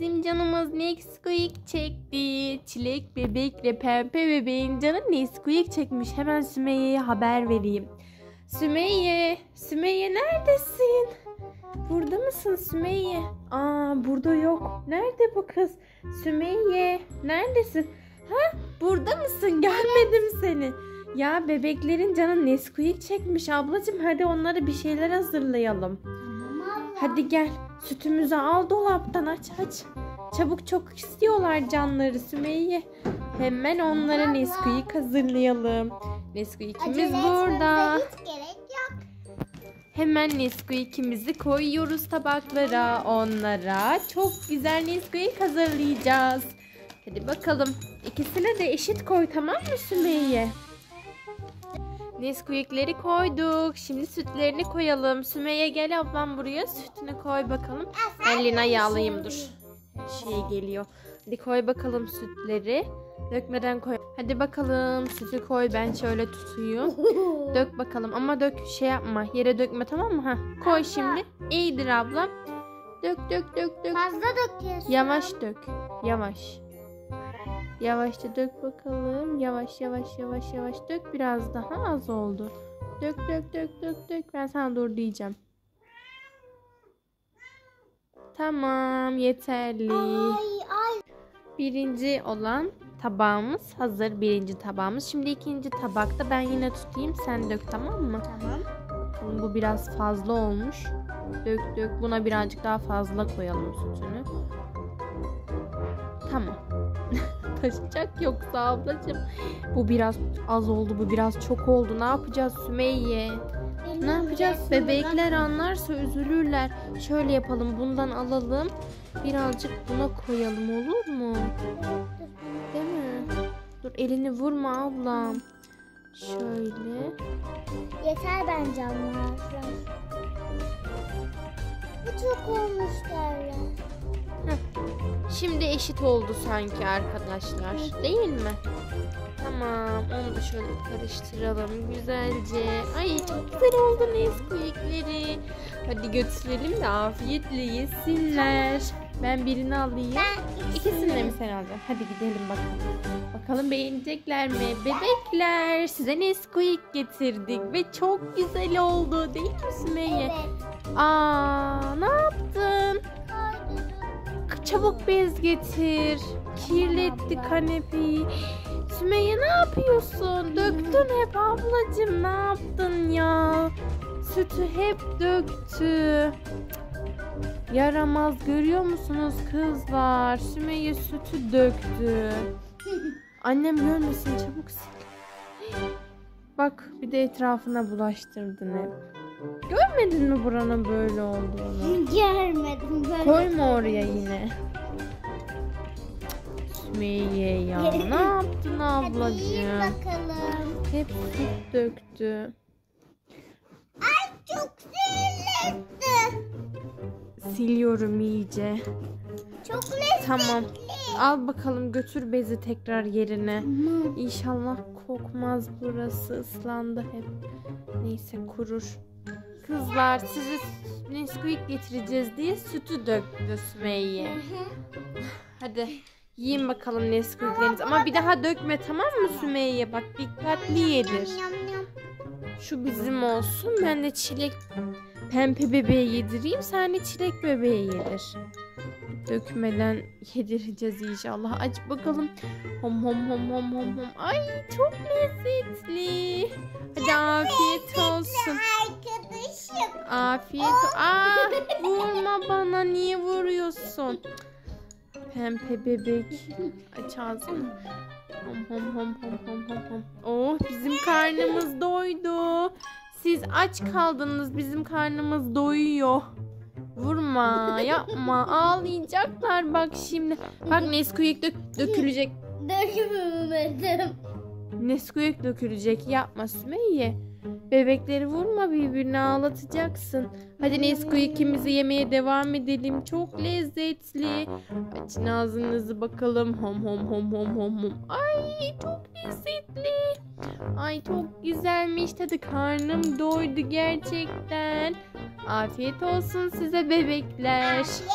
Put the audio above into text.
Bizim canımız Nesquik çekti. Çilek bebekle pembe bebeğin canı Nesquik çekmiş. Hemen Sümeyye'ye haber vereyim. Sümeyye, Sümeyye neredesin? Burada mısın Sümeyye? Aa burada yok. Nerede bu kız? Sümeyye, neredesin? Ha? Burada mısın? Görmedim seni. Ya bebeklerin canı Nesquik çekmiş ablacığım. Hadi onlara bir şeyler hazırlayalım. Hadi gel. Sütümüzü al dolaptan aç aç. Çabuk çok istiyorlar canları Sümeyye. Hemen onlara Abla. Nesquik hazırlayalım. Nesquik'imiz Acele burada. hiç gerek yok. Hemen Nesquik'imizi koyuyoruz tabaklara. Onlara çok güzel Nesquik hazırlayacağız. Hadi bakalım. İkisine de eşit koy tamam mı Sümeyye? Nesquik'leri koyduk. Şimdi sütlerini koyalım. Sümeyye gel ablam buraya. Sütünü koy bakalım. Ben Lina'yı alayım dur. Şey geliyor. Hadi koy bakalım sütleri. Dökmeden koy. Hadi bakalım sütü koy ben şöyle tutuyum. Dök bakalım ama dök şey yapma. Yere dökme tamam mı? Ha. Koy şimdi. İyidir ablam. Dök dök dök dök. Fazla döküyorsun. Yavaş dök. Yavaş. Yavaşça dök bakalım. Yavaş yavaş yavaş yavaş dök. Biraz daha az oldu. Dök dök dök dök dök. Ben sana dur diyeceğim. Tamam yeterli. Ay ay. Birinci olan tabağımız hazır. Birinci tabağımız. Şimdi ikinci tabakta ben yine tutayım. Sen dök tamam mı? Tamam. Bakalım bu biraz fazla olmuş. Dök dök. Buna birazcık daha fazla koyalım sütünü. Tamam. Taşıyacak yoksa ablacığım. Bu biraz az oldu. Bu biraz çok oldu. Ne yapacağız Sümeyye? Ne yapacağız? Bebekler anlarsa üzülürler. Şöyle yapalım. Bundan alalım. Birazcık buna koyalım olur mu? Değil mi? Dur elini vurma ablam. Şöyle. Yeter bence ama. Bu çok olmuş derler. Şimdi eşit oldu sanki arkadaşlar. Değil mi? Tamam. Onu da şöyle karıştıralım güzelce. Ay çok güzel oldu Nesquik'leri. Hadi götürelim de afiyetle yesinler. Ben birini alayım. Ben İkisini de mi sen alacaksın? Hadi gidelim bakalım. Bakalım beğenecekler mi? Bebekler size Nesquik getirdik ve çok güzel oldu değil mi Sümeyye? Evet. Aa, ne. Çabuk bez getir. Kirletti kanepeyi. Sümeyye ne yapıyorsun? Döktün hep ablacığım. Ne yaptın ya? Sütü hep döktü. Yaramaz görüyor musunuz kızlar? Sümeyye sütü döktü. Annem görmesin çabuk sil. Bak bir de etrafına bulaştırdın hep. Görmedin mi buranın böyle olduğunu? Görmedim böyle. Koyma oraya yine. Sümeyye ya ne yaptın Hadi ablacığım? bakalım. Hep süt döktü. Ay çok sinirlendi. Siliyorum iyice. Çok lezzetli. Tamam. Al bakalım götür bezi tekrar yerine. İnşallah kokmaz burası ıslandı hep. Neyse kurur. Kızlar size Nesquik getireceğiz diye sütü döktü Sümeyye. Hadi yiyin bakalım Nesquik'lerinizi. Ama bir daha dökme tamam mı Sümeyye? Bak dikkatli yedir. Şu bizim olsun. Ben de çilek pembe bebeğe yedireyim. Sen de çilek bebeğe yedir. Dökmeden yedireceğiz inşallah. Aç bakalım. Hom hom hom hom hom hom. Ay çok lezzetli. Hadi afiyet olsun. Afiyet olsun. Aa, vurma bana. Niye vuruyorsun? Pembe bebek. Aç ağzını. Hom hom hom hom hom hom hom. Oh bizim karnımız doydu. Siz aç kaldınız. Bizim karnımız doyuyor. Vurma yapma ağlayacaklar bak şimdi. Bak Nesquik dök dökülecek. Dökmemedim. Nesquik dökülecek yapma Sümeyye. Bebekleri vurma birbirine ağlatacaksın. Hadi Nesquik'imizi yemeye devam edelim. Çok lezzetli. Açın ağzınızı bakalım. Hom hom hom hom hom hom. Ay çok lezzetli. Ay çok güzelmiş tadı. Karnım doydu gerçekten. Afiyet olsun size bebekler. Afiyet olsun.